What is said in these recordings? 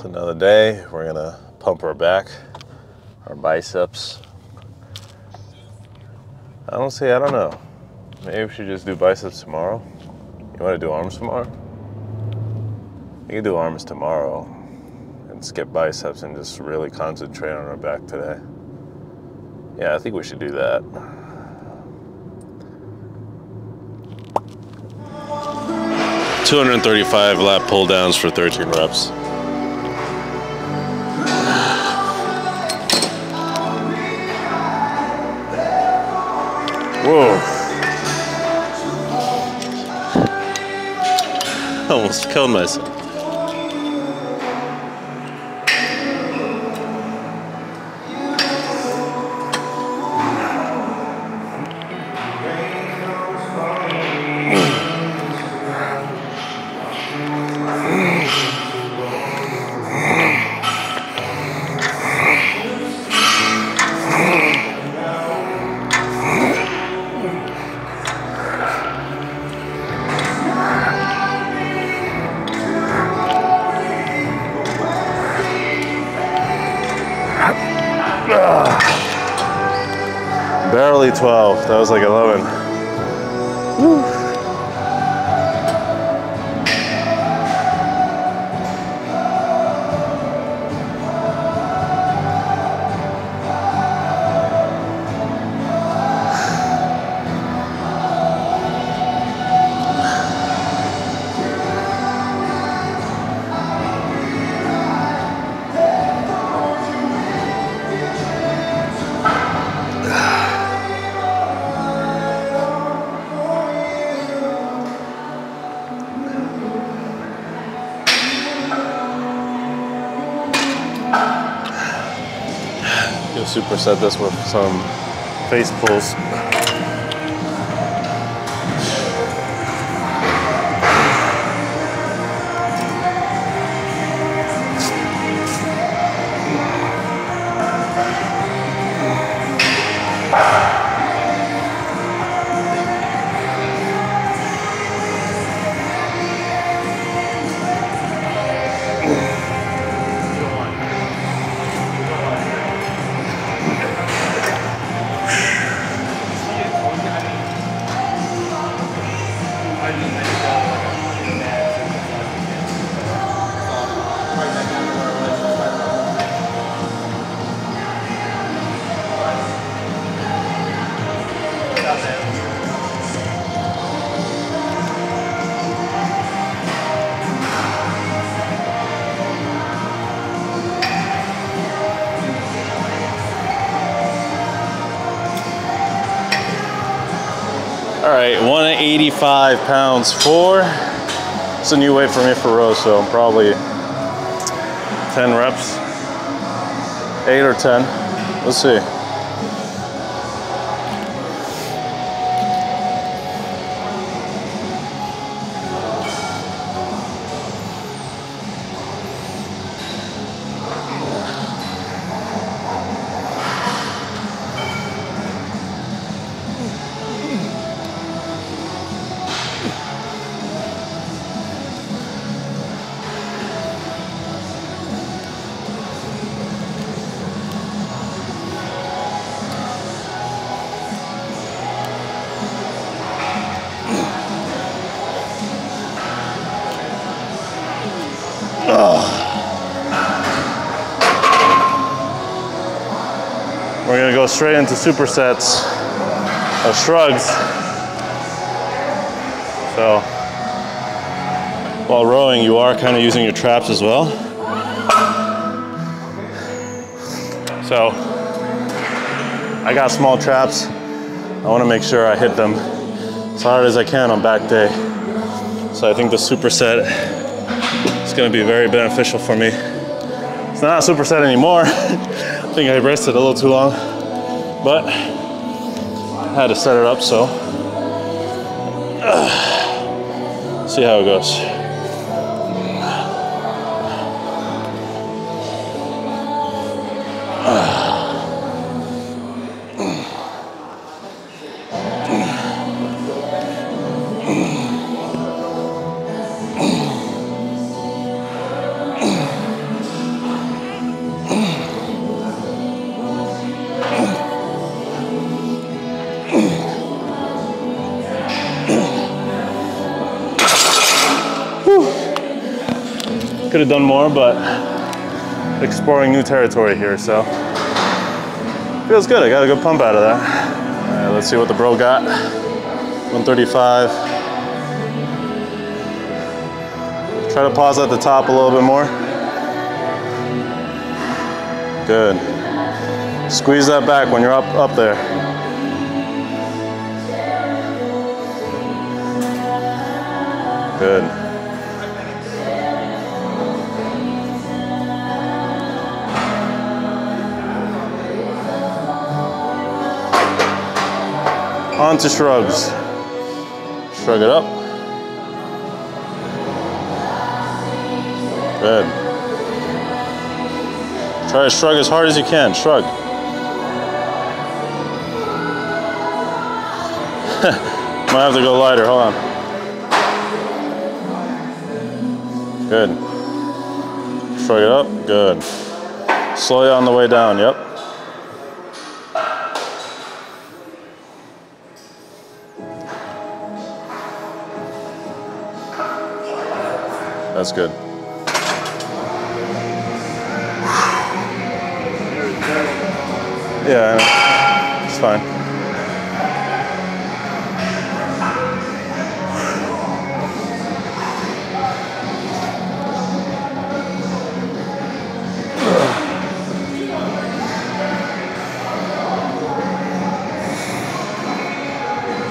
It's another day. We're gonna pump our back, our biceps. I don't see, I don't know. Maybe we should just do biceps tomorrow. You wanna do arms tomorrow? You can do arms tomorrow and skip biceps and just really concentrate on our back today. Yeah, I think we should do that. Two hundred thirty-five lat pull downs for thirteen reps. Whoa. Almost killed myself. Barely 12. That was like 11. You'll superset this with some face pulls. 85 pounds four. It's a new weight for me for row, so probably 10 reps, eight or 10. Let's see. Straight into supersets of shrugs. So while rowing, you are kind of using your traps as well. So I got small traps. I wanna make sure I hit them as hard as I can on back day. So I think the superset is gonna be very beneficial for me. It's not a superset anymore. I think I rested a little too long, but I had to set it up, so see how it goes. Could have done more, but exploring new territory here, so feels good. I got a good pump out of that. All right, let's see what the bro got. 135. Try to pause at the top a little bit more. Good. Squeeze that back when you're up up there. Good. On to shrugs. Shrug it up. Good. Try to shrug as hard as you can. Shrug. Might have to go lighter. Hold on. Good. Shrug it up. Good. Slowly on the way down. Yep. That's good. Yeah, it's fine.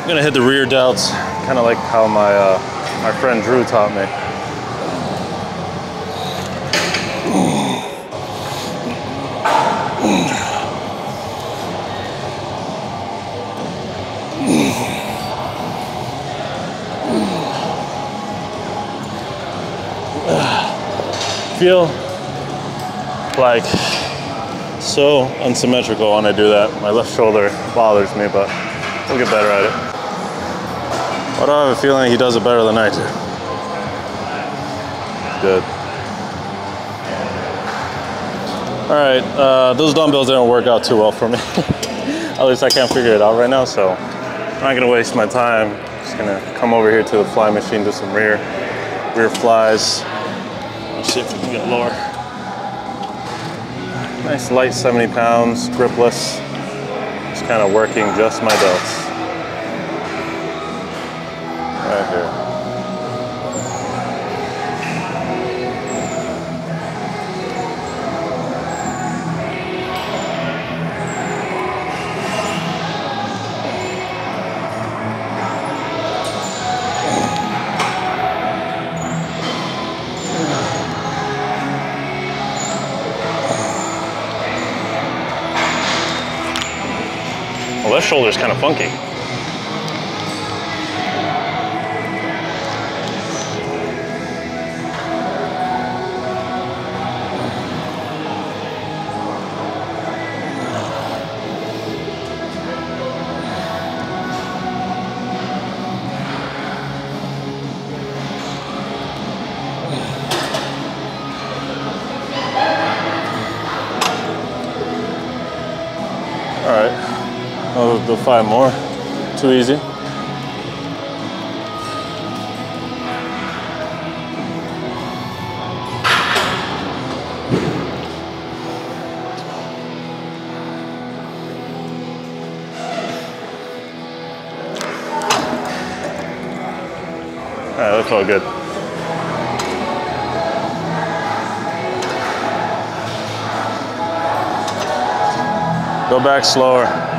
I'm gonna hit the rear delts, kind of like how my uh, my friend Drew taught me. Feel like so unsymmetrical when I do that. My left shoulder bothers me, but we'll get better at it. But I have a feeling he does it better than I do. Good. All right, uh, those dumbbells didn't work out too well for me. at least I can't figure it out right now, so I'm not gonna waste my time. Just gonna come over here to the fly machine, do some rear, rear flies, see if we can get lower. Nice light 70 pounds, gripless. Just kind of working just my delts. Right here. That shoulder's kind of funky. Do five more. Too easy. All right, that felt good. Go back slower.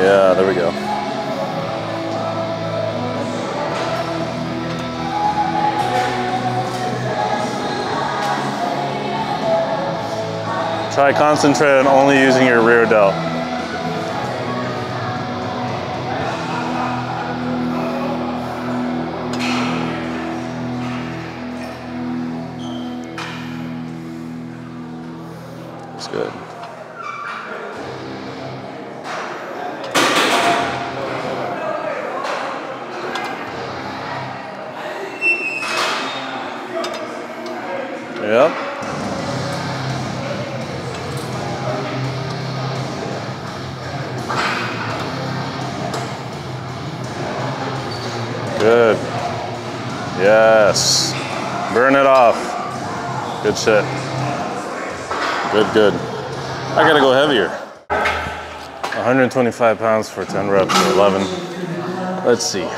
Yeah, there we go. Try concentrate on only using your rear delt. That's good. Yes. Burn it off. Good shit. Good, good. I gotta go heavier. 125 pounds for 10 reps or 11. Let's see.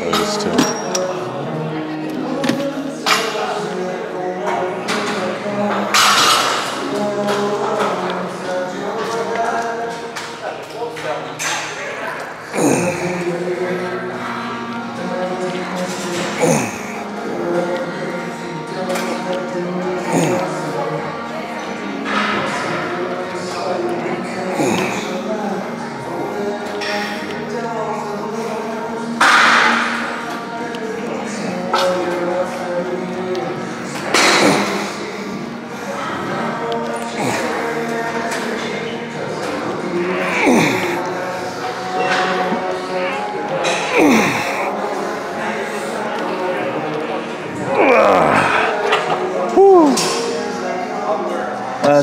Those two.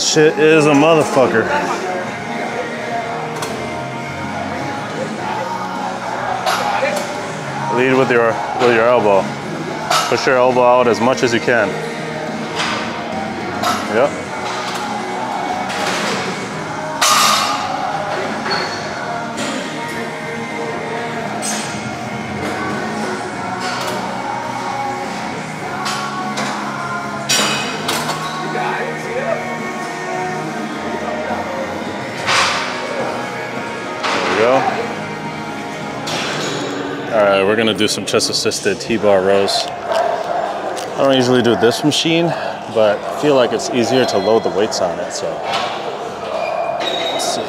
Shit is a motherfucker. Lead with your with your elbow. Push your elbow out as much as you can. Yep. All right, we're gonna do some chest assisted T-bar rows. I don't usually do this machine, but I feel like it's easier to load the weights on it, so. Let's see.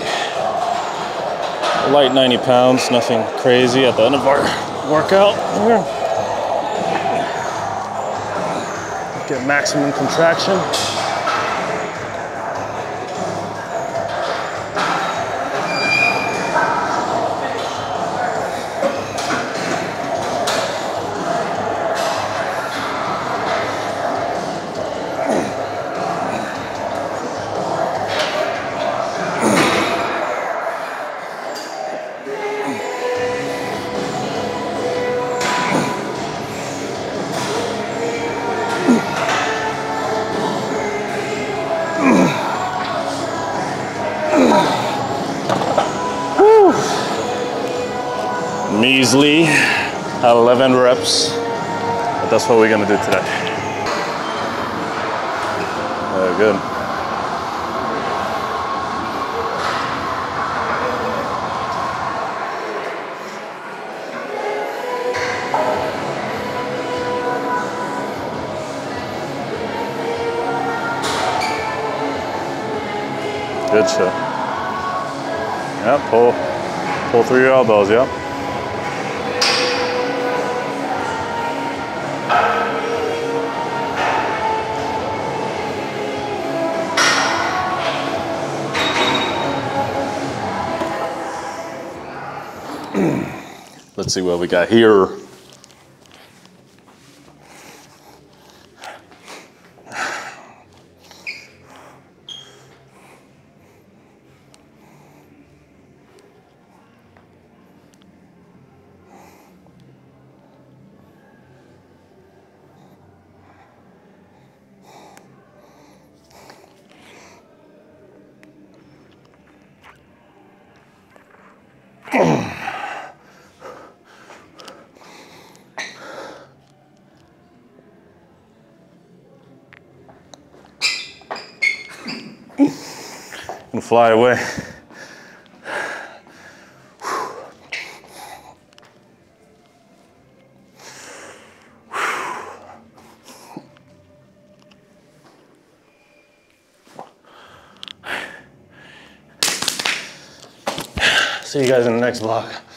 Light 90 pounds, nothing crazy at the end of our workout here. Get maximum contraction. Measly 11 reps but that's what we're gonna do today very good Good shit. Yep, pull, pull through your elbows, yep. Let's see what we got here. and fly away. See you guys in the next vlog.